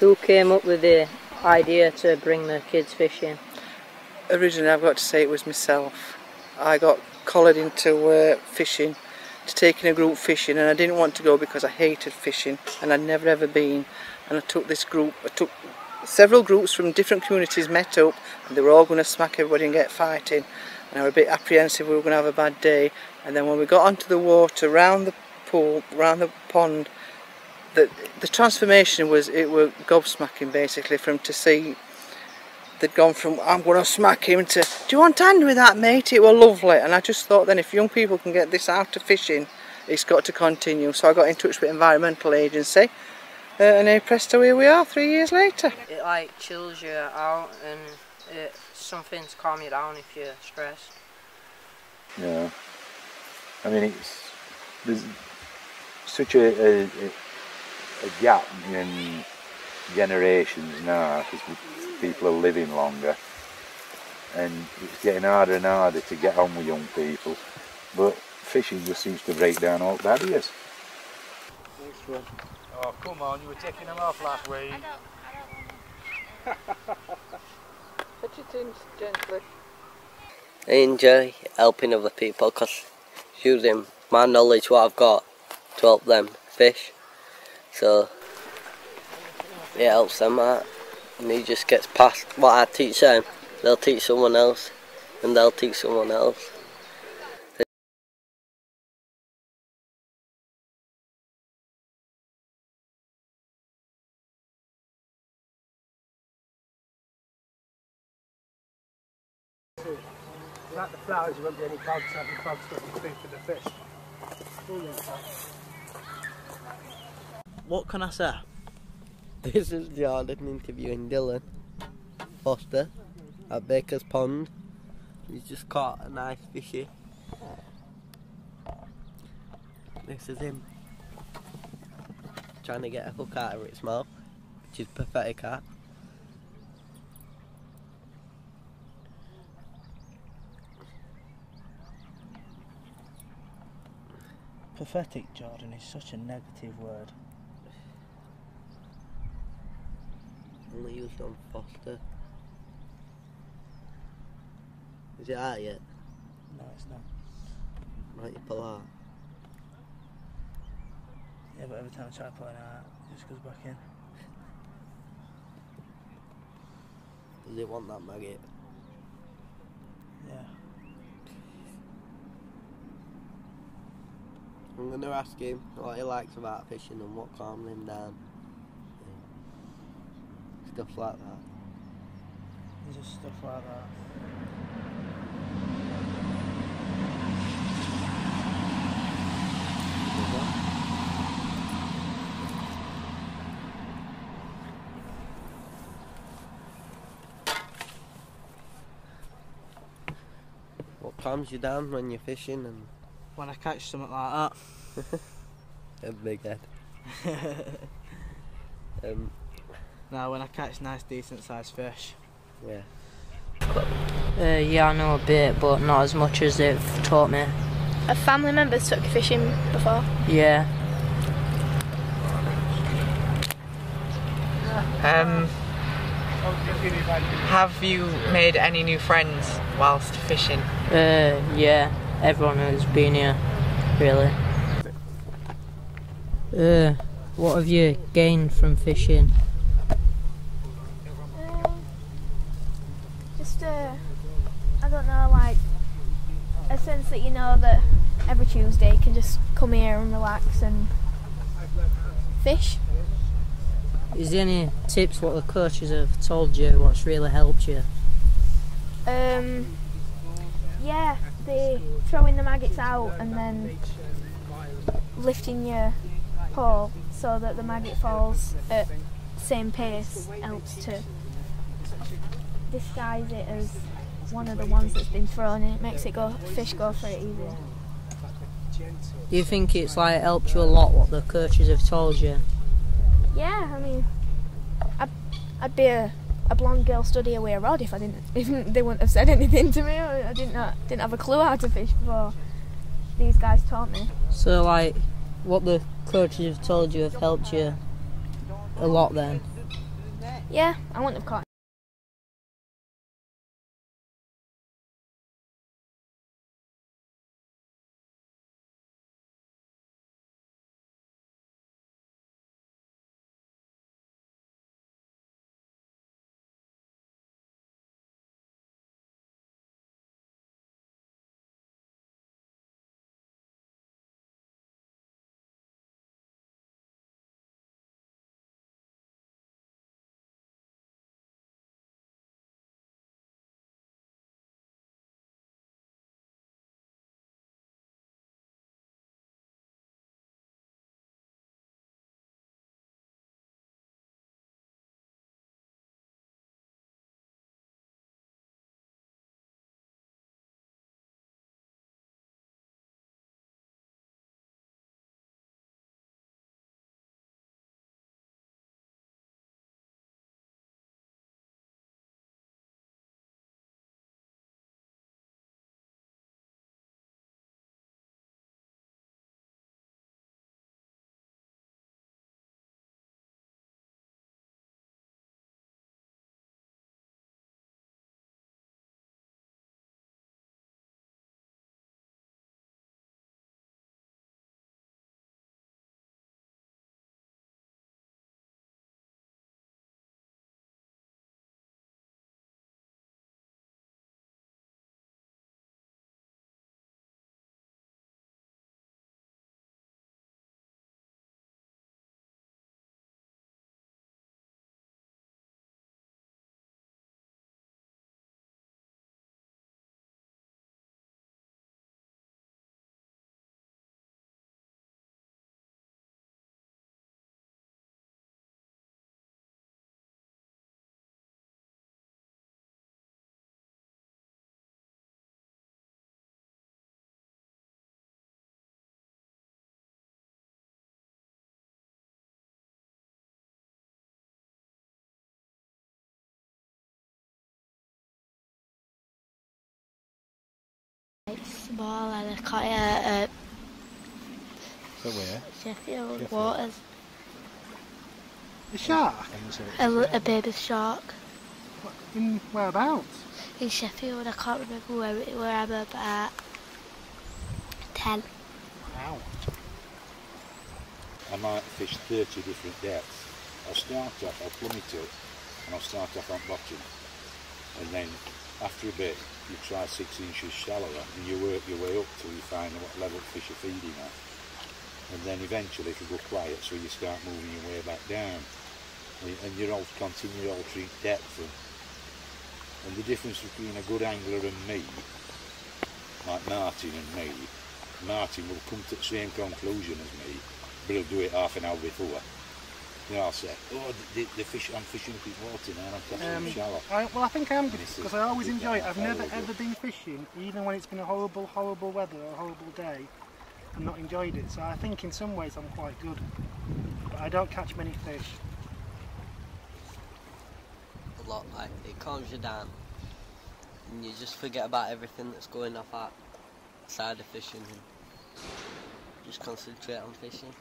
Who came up with the idea to bring the kids fishing? Originally, I've got to say it was myself. I got collared into uh, fishing, to taking a group fishing, and I didn't want to go because I hated fishing and I'd never ever been. And I took this group, I took several groups from different communities met up, and they were all going to smack everybody and get fighting. And I was a bit apprehensive we were going to have a bad day. And then when we got onto the water, round the pool, round the pond, the the transformation was it were gobsmacking basically from to see they'd gone from I'm going to smack him to do you want to hand with that mate? It was lovely. And I just thought then if young people can get this out of fishing it's got to continue. So I got in touch with environmental agency uh, and presto here we are three years later. It like chills you out and it's something to calm you down if you're stressed. Yeah. I mean, it's there's such a, a, a a gap in generations now because people are living longer and it's getting harder and harder to get on with young people. But fishing just seems to break down all barriers. Oh, come on, you were taking them off last week. Your tins gently I enjoy helping other people because using my knowledge, what I've got, to help them fish. So it helps them out. And he just gets past what I teach them, they'll teach someone else, and they'll teach someone else. Bugs, having bugs stuff food for the fish. What can I say? This is Jordan interviewing Dylan Foster at Baker's Pond. He's just caught a nice fishy. This is him trying to get a hook out of its mouth, which is pathetic at. Pathetic, Jordan, is such a negative word. Only used on Foster. Is it out yet? No, it's not. Might you pull out? Yeah, but every time I try pulling it out, it just goes back in. Does it want that maggot? Yeah. I'm gonna ask him what he likes about fishing and what calms him down. Stuff like that. Just stuff like that. What calms you down when you're fishing and When I catch something like that. a big head. that. Um, now, when I catch nice, decent sized fish. yeah. Uh, yeah, I know a bit, but not as much as they've taught me. A family members took you fishing before? Yeah. Um, have you made any new friends whilst fishing? Uh, yeah, everyone who's been here, really. Uh, what have you gained from fishing? Um, just uh, I don't know, like a sense that you know that every Tuesday you can just come here and relax and fish. Is there any tips what the coaches have told you what's really helped you? Um, yeah, the throwing the maggots out and then lifting your pole so that the maggot falls at same pace helps to disguise it as one of the ones that's been thrown and it makes it go fish go for it easier. Do you think it's like helped you a lot what the coaches have told you? Yeah, I mean, I'd, I'd be a, a blonde girl study with a rod if I didn't, if they wouldn't have said anything to me. I, I didn't know, didn't have a clue how to fish before these guys taught me. So like, what the coaches have told you have helped you a lot then? Yeah, I wouldn't have caught. Ball and I caught it at So where? Sheffield, Sheffield. Waters. A shark? A, li- a baby shark In whereabouts? in Sheffield. I can't remember where it, where I'm about ten. Wow. I might fish 30 different depths. I'll start off, I'll plummet it, and I'll start off on bottom. And then after a bit, you try six inches shallower, and you work your way up till you find what level fish are feeding at. And then eventually it'll go quiet, so you start moving your way back down. And you're all continue altering depth. And, and the difference between a good angler and me, like Martin and me, Martin will come to the same conclusion as me, but he'll do it half an hour before. You know, I'll say, oh, the, the, the fish, I'm fishing up in water now, I'm catching them Um, shallow. I, well, I think I am And he says, because I always enjoy it. I've never ever been fishing, even when it's been a horrible, horrible weather or a horrible day, and not enjoyed it. So I think in some ways I'm quite good, but I don't catch many fish. a lot. Like it calms you down, and you just forget about everything that's going off outside of fishing, and just concentrate on fishing.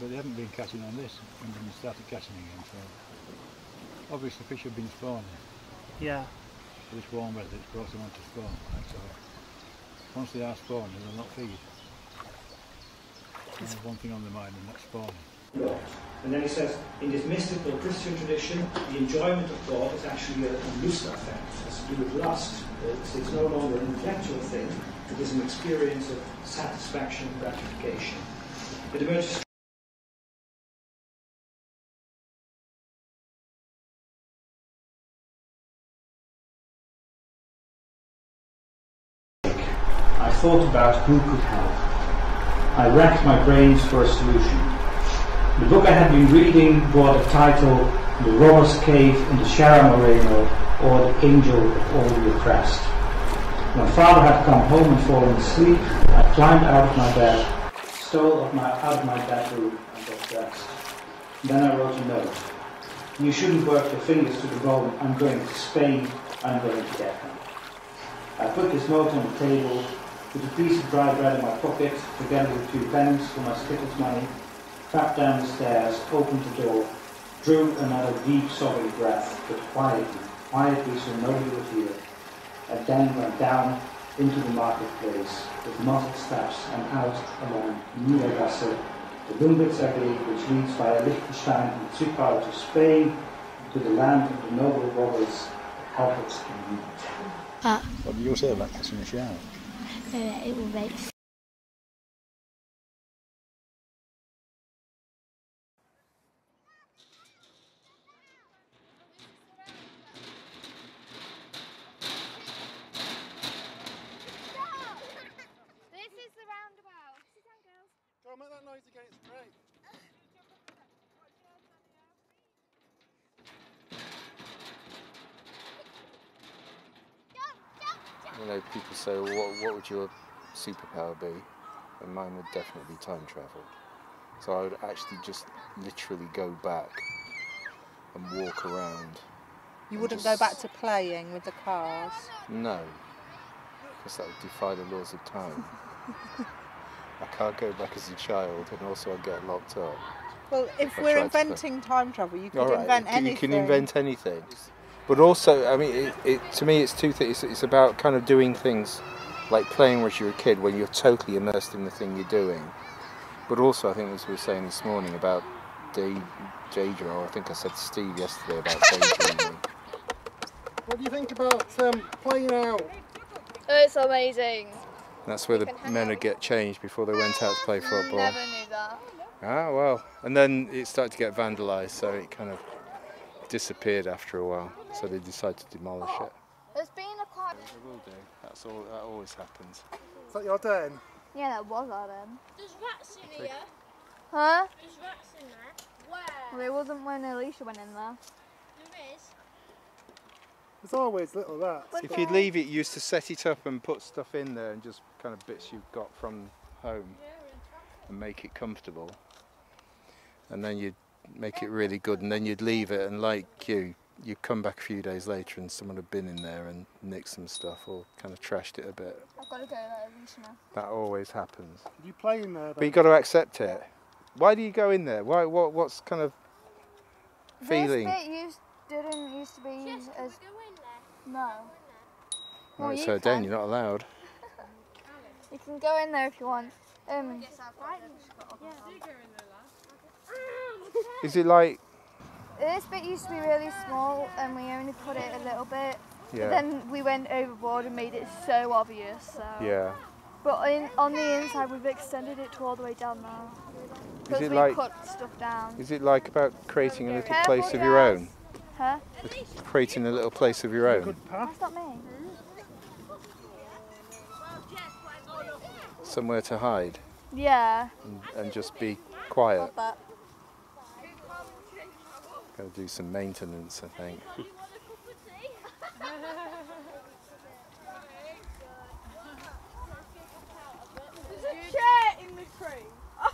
But they haven't been catching on this when they started catching again, so obviously fish have been spawning. Yeah. For this warm weather, it's brought them on to spawn. Like, so once they are spawning, they'll not feed. They have one thing on their mind, and that's spawning. And then he says, in this mystical Christian tradition, the enjoyment of God is actually a, a loose affect. It has to do with lust. It's, it's no longer an intellectual thing. It is an experience of satisfaction and gratification. It emerges thought about who could help. I racked my brains for a solution. The book I had been reading bore the title The Robber's Cave in the Sierra Morena or The Angel of All the Oppressed. When father had come home and fallen asleep, I climbed out of my bed, stole my, out of my bedroom and got dressed. Then I wrote a note. You shouldn't work your fingers to the bone. I'm going to Spain. I'm going to get them. I put this note on the table with a piece of dry bread in my pocket, together with two pennies for my Skittles money, trapped down the stairs, opened the door, drew another deep sobbing breath, but quietly, quietly so nobody would hear, and then went down into the marketplace with muffled steps and out along Niedergasse, the Lumbitzer which leads via Lichtenstein and Zwickau to Spain, to the land of the noble robbers, Albert and Mead. But What did you say about catching a shower? it will make This is the roundabout. Sit down, girls. Don't make that noise again, it's great. You know, people say, well, what, what would your superpower be? And mine would definitely be time travel. So I would actually just literally go back and walk around. You wouldn't just- go back to playing with the cars. No, because that would defy the laws of time. I can't go back as a child, and also I'd get locked up. Well, if I we're inventing time travel, you could right, invent anything. you can invent anything. But also, I mean, it, it, to me, it's two things. It's, it's about kind of doing things like playing when you're a kid, when you're totally immersed in the thing you're doing. But also, I think as we were saying this morning about day, daydreaming, or I think I said to Steve yesterday about daydreaming. What do you think about um, playing out? Oh, it's amazing. That's where the men would get changed before they went out to play football. Never knew that. Ah, well. And then it started to get vandalised, so it kind of disappeared after a while. So they decided to demolish it. There's been a quite. They will do. That's all. That always happens. Is that your den? Yeah, that was our then. There's rats in here. Huh? There's rats in there. Where? Well, there wasn't when Alicia went in there. There is. There's always little rats. If you'd leave it, you used to set it up and put stuff in there and just kind of bits you've got from home and make it comfortable. And then you'd make it really good and then you'd leave it and like you, you'd come back a few days later and someone had been in there and nicked some stuff or kind of trashed it a bit. I've got to go let Alicia. That always happens. You play in there, But you've got to accept it. Why do you go in there? Why? What? What's kind of feeling? This bit used, didn't used to be as. No. Well, Well, it's you her den. can. You're not allowed. You can go in there if you want. Um, Is it like? this bit used to be really small and we only put it a little bit. Yeah. But then we went overboard and made it so obvious. So. Yeah. But in, on the inside, we've extended it to all the way down now. Because it we like- cut stuff down. Is it like about creating a little Careful, place of your own? Huh? Creating a little place of your own. Good path. That's not me. Somewhere to hide Yeah. and, and just be quiet. But Got to do some maintenance, I think. Oh, there's a chair in the tree. Ow,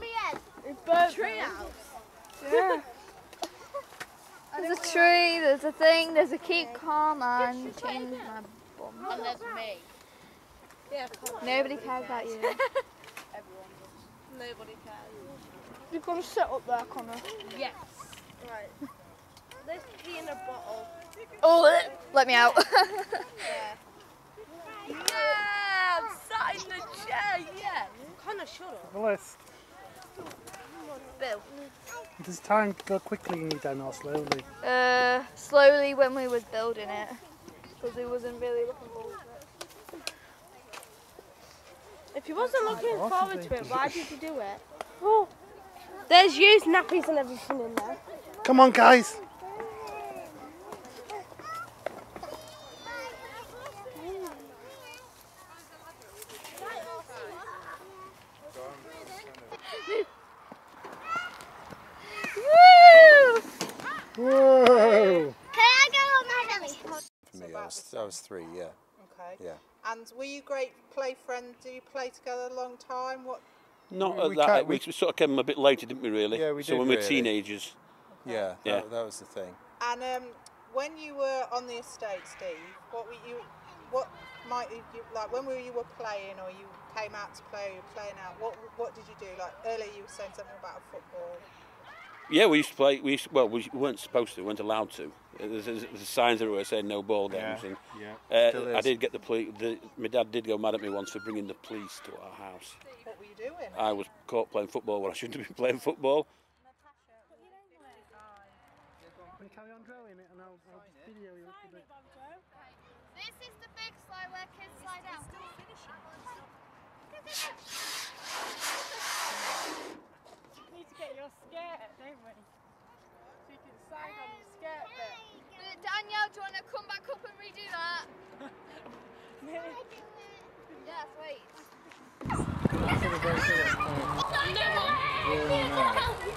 my head. It's burnt. Tree house. Yeah. There's a tree, there's a thing, there's a keep calm and change my bum. And there's me. Yeah, Nobody cares about you. Everyone. Nobody cares. You've got to sit up there, Connor. Yes. Right. There's pee in a bottle. Oh, let me out. Yeah. Yeah, I'm sat in the chair, yeah. Connor, shut up. The list. Bill. Does time go quickly in your den or slowly? uh, slowly when we was building it, because we wasn't really looking forward to it. If you wasn't looking forward to it, why did you do it? Oh, there's used nappies and everything in there. Come on, guys. Whoa! Can I go on my belly? For me, I was, I was three, yeah. Okay. Yeah. And were you great play friends? Do you play together a long time? What? Not We- at we that. can't- We, sort of came a bit later, didn't we? Really? Yeah, we So did when we were really. teenagers. Yeah, Yeah. That, that was the thing. And um, when you were on the estate, Steve, what were you? What might you like when were you were playing or you came out to play? or You were playing out. What what did you do? Like earlier, you were saying something about football. Yeah, we used to play. We used well, we weren't supposed to. We weren't allowed to. There's, there's, there's signs everywhere saying no ball games. Yeah, and, yeah, Uh, I did get the police. My dad did go mad at me once for bringing the police to our house. What were you doing? I was caught playing football when I shouldn't have been playing football. Can you carry on drawing it and I'll, I'll video you a bit. This is the big slide where kids slide out. need to get your skirt, don't we? So you can sag on your skirt bit. Danielle, do you want to come back up and redo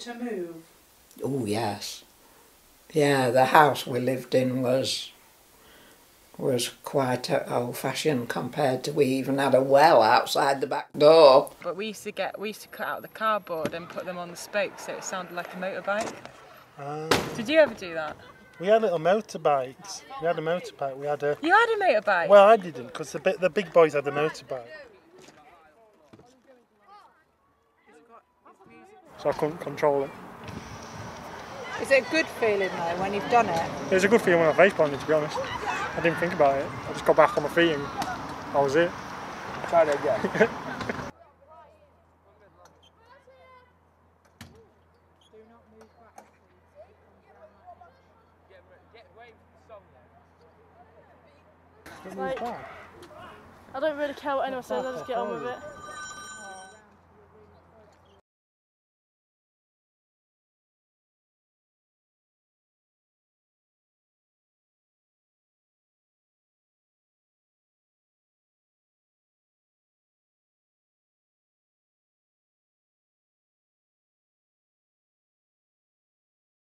to move? Oh yes, yeah. The house we lived in was was quite old fashioned compared to we even had a well outside the back door. But we used to get we used to cut out the cardboard and put them on the spokes so it sounded like a motorbike. Uh, Did you ever do that? we had little motorbikes. We had a motorbike. We had a. You had a motorbike? Well, I didn't because the, the big boys had the motorbike. So I couldn't control it. Is it a good feeling though when you've done it? It was a good feeling when I face planted, to be honest. I didn't think about it. I just got back on my feet and that was it. Try that again. Like, I don't really care what anyone says, I just get on with it.